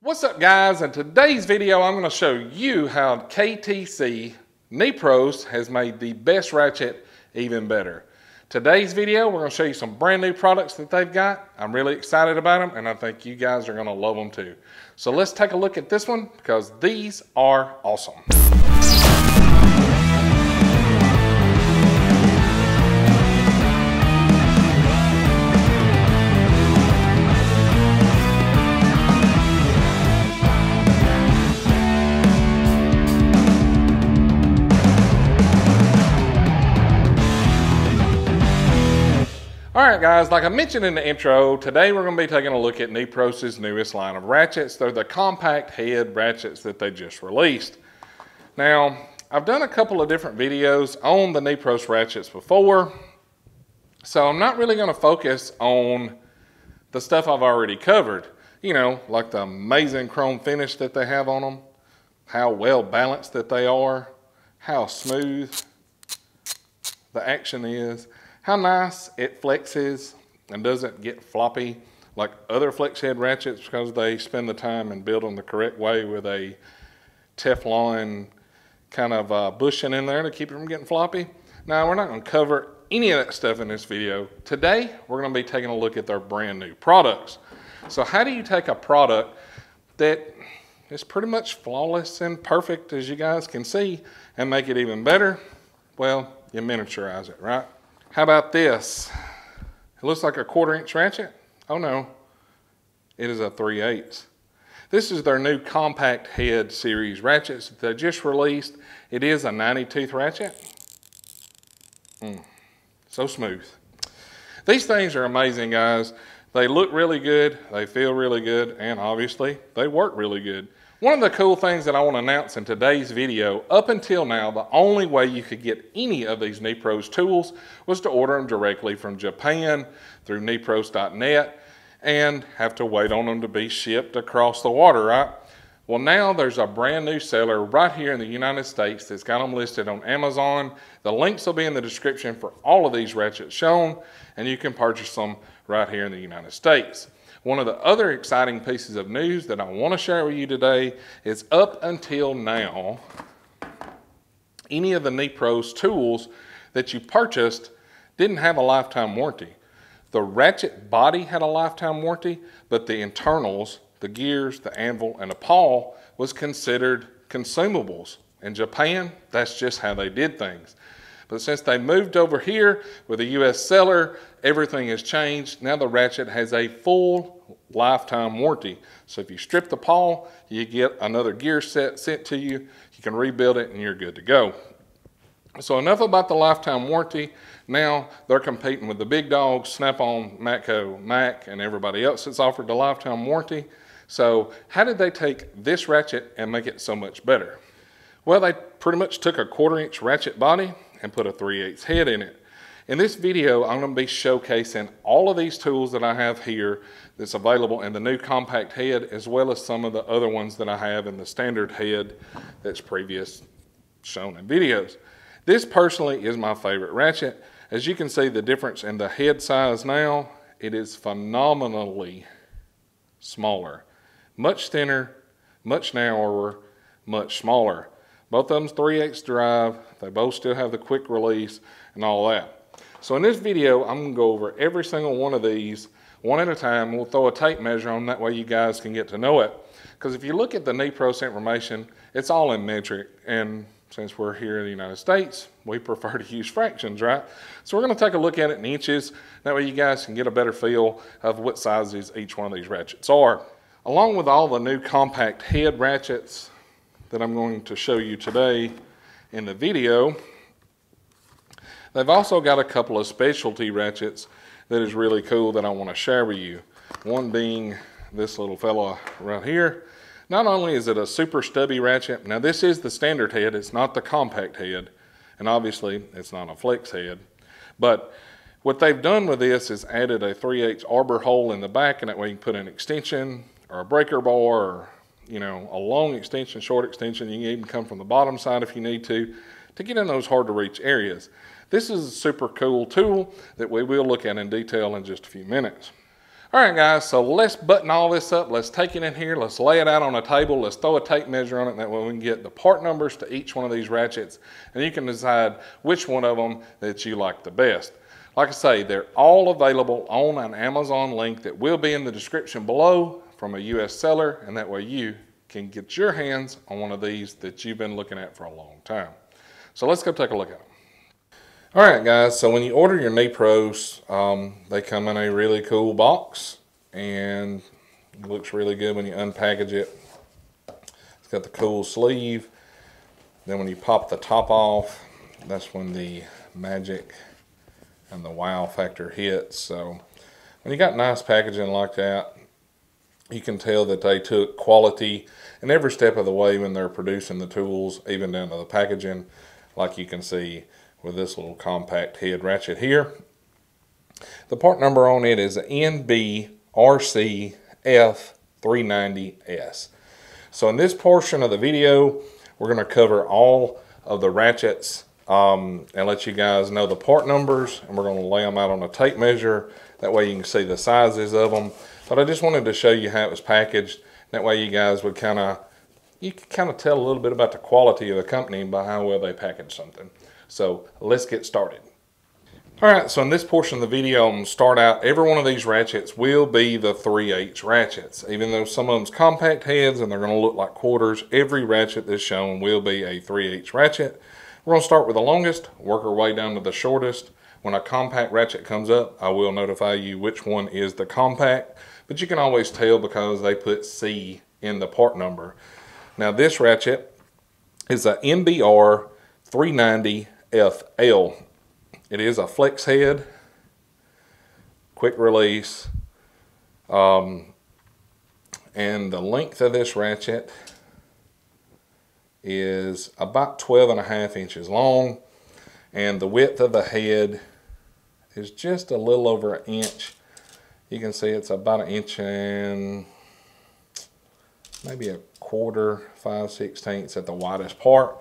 What's up guys? In today's video I'm going to show you how KTC Nepros has made the best ratchet even better. Today's video we're going to show you some brand new products that they've got. I'm really excited about them and I think you guys are going to love them too. So let's take a look at this one because these are awesome. All right, guys, like I mentioned in the intro, today we're going to be taking a look at Nepros' newest line of ratchets. They're the compact head ratchets that they just released. Now, I've done a couple of different videos on the Nepros ratchets before, so I'm not really going to focus on the stuff I've already covered. You know, like the amazing chrome finish that they have on them, how well balanced that they are, how smooth the action is how nice it flexes and doesn't get floppy like other flex head ratchets because they spend the time and build them the correct way with a Teflon kind of uh, bushing in there to keep it from getting floppy. Now, we're not going to cover any of that stuff in this video. Today, we're going to be taking a look at their brand new products. So how do you take a product that is pretty much flawless and perfect as you guys can see and make it even better? Well, you miniaturize it, right? How about this? It looks like a quarter inch ratchet. Oh no, it is a 3 8 This is their new compact head series ratchets that they just released. It is a 90 tooth ratchet. Mm, so smooth. These things are amazing, guys. They look really good, they feel really good, and obviously they work really good. One of the cool things that I want to announce in today's video, up until now, the only way you could get any of these Nepros tools was to order them directly from Japan through nepros.net and have to wait on them to be shipped across the water, right? Well, now there's a brand new seller right here in the United States that's got them listed on Amazon. The links will be in the description for all of these ratchets shown, and you can purchase them right here in the United States. One of the other exciting pieces of news that I want to share with you today is up until now, any of the Nepros tools that you purchased didn't have a lifetime warranty. The ratchet body had a lifetime warranty, but the internals, the gears, the anvil, and the pawl was considered consumables. In Japan, that's just how they did things. But since they moved over here with a U.S. seller, everything has changed. Now the ratchet has a full lifetime warranty. So if you strip the pawl, you get another gear set sent to you. You can rebuild it and you're good to go. So enough about the lifetime warranty. Now they're competing with the big dogs, Snap-on, Matco, Mac, and everybody else that's offered the lifetime warranty. So how did they take this ratchet and make it so much better? Well, they pretty much took a quarter inch ratchet body and put a 3 8 head in it. In this video, I'm going to be showcasing all of these tools that I have here that's available in the new compact head, as well as some of the other ones that I have in the standard head that's previous shown in videos. This personally is my favorite ratchet. As you can see the difference in the head size now, it is phenomenally smaller. Much thinner, much narrower, much smaller. Both of them's 3 8 drive. They both still have the quick release and all that. So in this video, I'm gonna go over every single one of these one at a time. We'll throw a tape measure on that way you guys can get to know it. Because if you look at the Nepros information, it's all in metric. And since we're here in the United States, we prefer to use fractions, right? So we're gonna take a look at it in inches. That way you guys can get a better feel of what sizes each one of these ratchets are. Along with all the new compact head ratchets that I'm going to show you today in the video, they've also got a couple of specialty ratchets that is really cool that I want to share with you. One being this little fella right here. Not only is it a super stubby ratchet, now this is the standard head, it's not the compact head, and obviously it's not a flex head, but what they've done with this is added a 3 8 arbor hole in the back, and that way you can put an extension or a breaker bar or you know, a long extension, short extension. You can even come from the bottom side if you need to, to get in those hard to reach areas. This is a super cool tool that we will look at in detail in just a few minutes. All right, guys, so let's button all this up. Let's take it in here. Let's lay it out on a table. Let's throw a tape measure on it. That way we can get the part numbers to each one of these ratchets, and you can decide which one of them that you like the best. Like I say, they're all available on an Amazon link that will be in the description below from a U.S. seller, and that way you can get your hands on one of these that you've been looking at for a long time. So let's go take a look at them. All right, guys, so when you order your Nepros, um, they come in a really cool box, and it looks really good when you unpackage it. It's got the cool sleeve. Then when you pop the top off, that's when the magic and the wow factor hits. So when you got nice packaging like that, you can tell that they took quality in every step of the way when they're producing the tools, even down to the packaging, like you can see with this little compact head ratchet here. The part number on it is NBRCF390S. So in this portion of the video, we're going to cover all of the ratchets um, and let you guys know the part numbers and we're going to lay them out on a tape measure. That way you can see the sizes of them. But I just wanted to show you how it was packaged. That way you guys would kind of, you could kind of tell a little bit about the quality of the company by how well they package something. So let's get started. All right, so in this portion of the video, I'm going to start out, every one of these ratchets will be the 3H ratchets. Even though some of them's compact heads and they're going to look like quarters, every ratchet that's shown will be a 3H ratchet. We're going to start with the longest, work our way down to the shortest. When a compact ratchet comes up, I will notify you which one is the compact, but you can always tell because they put C in the part number. Now this ratchet is a NBR 390FL. It is a flex head, quick release, um, and the length of this ratchet is about 12 and a half inches long and the width of the head is just a little over an inch. You can see it's about an inch and maybe a quarter, five sixteenths at the widest part.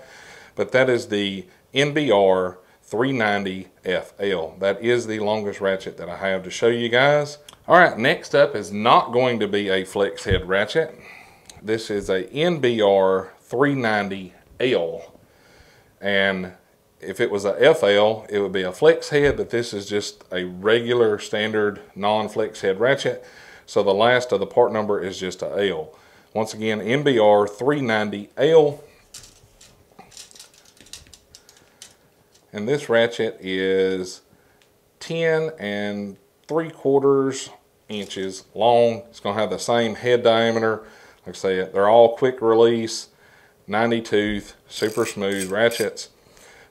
But that is the NBR 390 FL. That is the longest ratchet that I have to show you guys. All right, next up is not going to be a flex head ratchet. This is a NBR 390L. And if it was a FL, it would be a flex head, but this is just a regular standard non-flex head ratchet. So the last of the part number is just a L. Once again, NBR 390L. And this ratchet is 10 and 3 quarters inches long. It's going to have the same head diameter. Like I said, they're all quick release, 90 tooth, super smooth ratchets.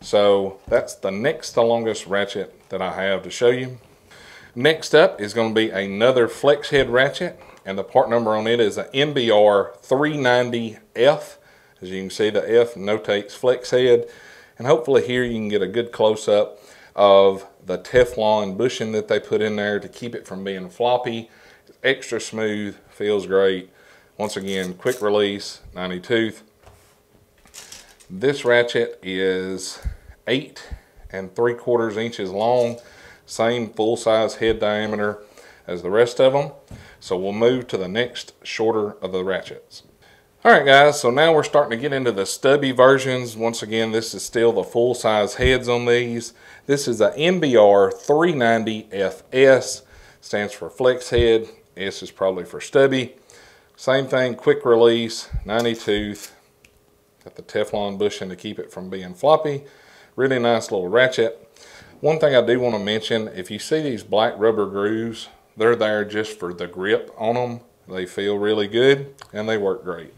So that's the next the longest ratchet that I have to show you. Next up is going to be another flex head ratchet and the part number on it is an NBR 390F. As you can see the F notates flex head and hopefully here you can get a good close up of the Teflon bushing that they put in there to keep it from being floppy. Extra smooth, feels great. Once again, quick release, 90 tooth. This ratchet is eight and three quarters inches long, same full size head diameter as the rest of them. So we'll move to the next shorter of the ratchets. All right guys, so now we're starting to get into the stubby versions. Once again, this is still the full size heads on these. This is a NBR 390FS, stands for flex head. S is probably for stubby. Same thing, quick release, 90 tooth, Got the Teflon bushing to keep it from being floppy. Really nice little ratchet. One thing I do want to mention, if you see these black rubber grooves, they're there just for the grip on them. They feel really good and they work great.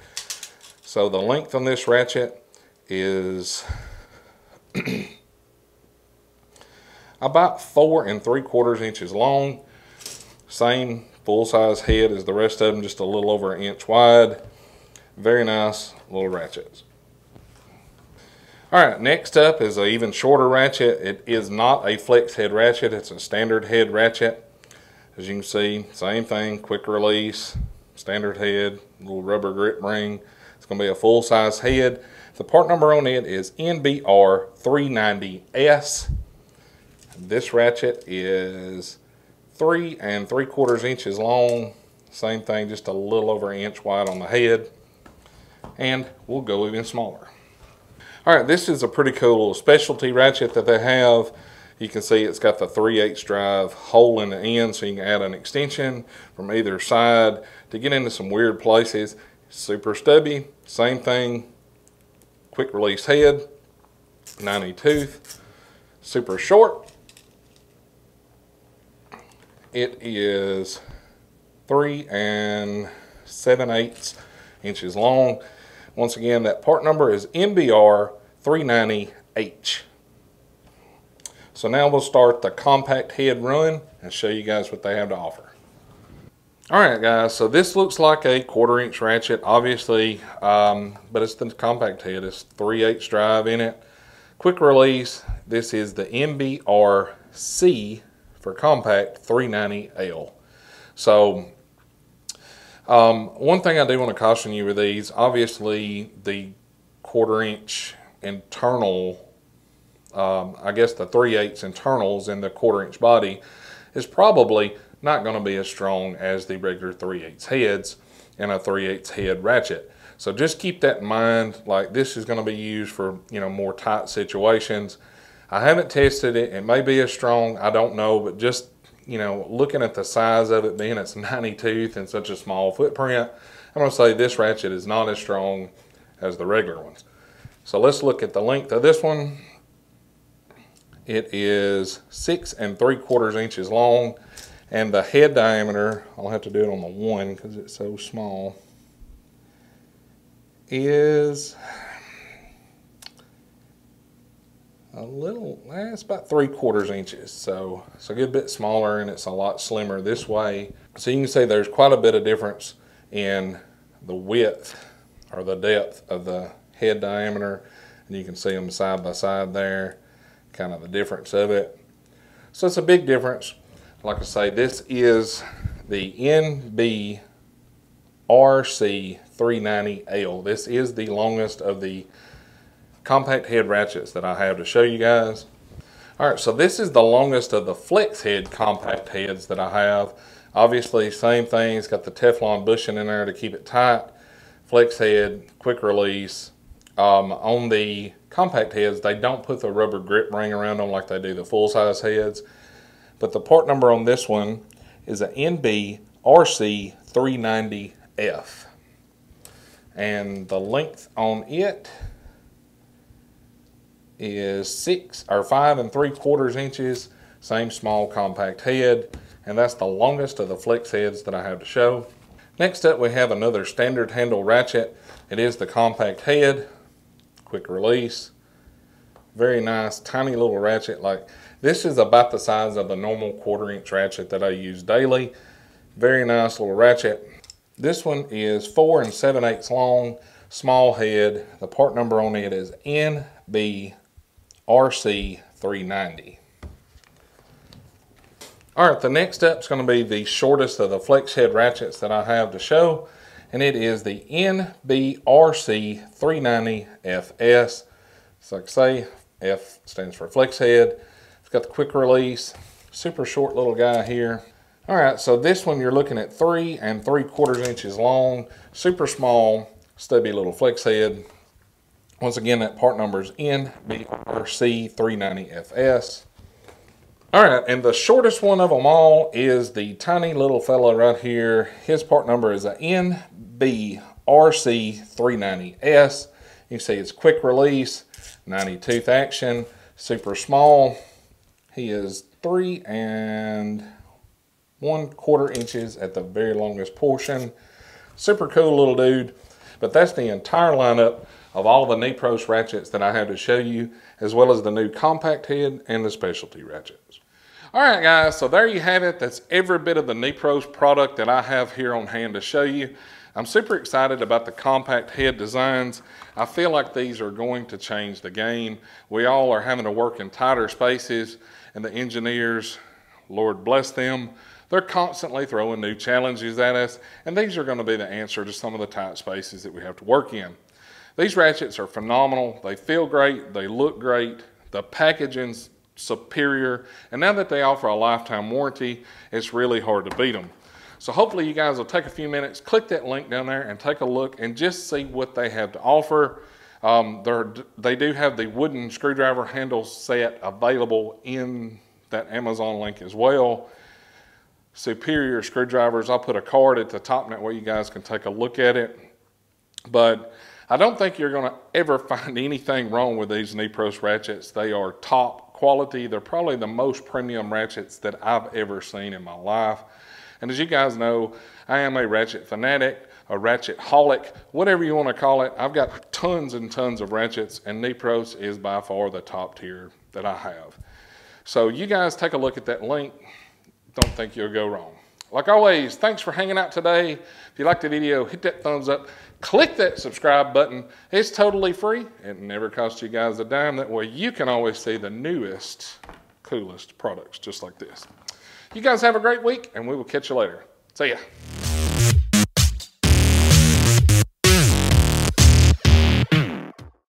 So the length on this ratchet is about four and three quarters inches long. Same full size head as the rest of them, just a little over an inch wide. Very nice little ratchets. All right, next up is an even shorter ratchet. It is not a flex head ratchet, it's a standard head ratchet. As you can see, same thing, quick release, standard head, little rubber grip ring. It's gonna be a full size head. The part number on it is NBR390S. This ratchet is three and three quarters inches long. Same thing, just a little over an inch wide on the head. And we'll go even smaller. All right, this is a pretty cool specialty ratchet that they have. You can see it's got the 3 8 drive hole in the end so you can add an extension from either side to get into some weird places. Super stubby, same thing, quick release head, 90 tooth, super short. It is 3 and 7 eighths inches long. Once again, that part number is NBR 390H. So now we'll start the compact head run and show you guys what they have to offer. All right, guys, so this looks like a quarter inch ratchet, obviously, um, but it's the compact head. It's 3 8 drive in it. Quick release, this is the NBRC for compact 390L. So um, one thing I do want to caution you with these, obviously the quarter inch internal um, I guess the 3 eighths internals in the quarter inch body is probably not going to be as strong as the regular 3 8 heads in a 3 8 head ratchet. So just keep that in mind. Like this is going to be used for you know more tight situations. I haven't tested it. It may be as strong. I don't know, but just you know looking at the size of it being it's 90 tooth and such a small footprint, I'm to say this ratchet is not as strong as the regular ones. So let's look at the length of this one. It is six and three quarters inches long and the head diameter, I'll have to do it on the one because it's so small, is a little, eh, it's about three quarters inches. So it's a good bit smaller and it's a lot slimmer this way. So you can see there's quite a bit of difference in the width or the depth of the head diameter. And you can see them side by side there kind of the difference of it. So it's a big difference. Like I say, this is the NB RC390L. This is the longest of the compact head ratchets that I have to show you guys. All right, so this is the longest of the flex head compact heads that I have. Obviously, same thing, it's got the Teflon bushing in there to keep it tight. Flex head, quick release. Um, on the compact heads, they don't put the rubber grip ring around them like they do the full-size heads. But the part number on this one is an NB RC390F. And the length on it is six or five and three quarters inches, same small compact head, and that's the longest of the flex heads that I have to show. Next up we have another standard handle ratchet. It is the compact head quick release. Very nice, tiny little ratchet. Like this is about the size of a normal quarter inch ratchet that I use daily. Very nice little ratchet. This one is four and seven eighths long, small head. The part number on it is NBRC390. All right, the next step is going to be the shortest of the flex head ratchets that I have to show and it is the NBRC390FS. So like I say, F stands for flex head. It's got the quick release, super short little guy here. All right, so this one you're looking at three and three quarters inches long, super small, stubby little flex head. Once again, that part number is NBRC390FS. All right, and the shortest one of them all is the tiny little fella right here. His part number is a NBRC390S. You see it's quick release, 90 tooth action, super small. He is three and one quarter inches at the very longest portion. Super cool little dude. But that's the entire lineup of all the Nepros ratchets that I have to show you, as well as the new compact head and the specialty ratchets. All right, guys, so there you have it. That's every bit of the Nepros product that I have here on hand to show you. I'm super excited about the compact head designs. I feel like these are going to change the game. We all are having to work in tighter spaces, and the engineers, Lord bless them, they're constantly throwing new challenges at us, and these are going to be the answer to some of the tight spaces that we have to work in. These ratchets are phenomenal. They feel great. They look great. The packaging's superior. And now that they offer a lifetime warranty, it's really hard to beat them. So hopefully you guys will take a few minutes, click that link down there and take a look and just see what they have to offer. Um, they do have the wooden screwdriver handle set available in that Amazon link as well. Superior screwdrivers, I'll put a card at the top that way you guys can take a look at it. But I don't think you're going to ever find anything wrong with these Nepros ratchets. They are top quality. They're probably the most premium ratchets that I've ever seen in my life. And as you guys know, I am a ratchet fanatic, a ratchet holic, whatever you want to call it. I've got tons and tons of ratchets, and Nepros is by far the top tier that I have. So you guys take a look at that link. Don't think you'll go wrong. Like always, thanks for hanging out today. If you liked the video, hit that thumbs up. Click that subscribe button. It's totally free. It never costs you guys a dime. That way you can always see the newest, coolest products just like this. You guys have a great week, and we will catch you later. See ya.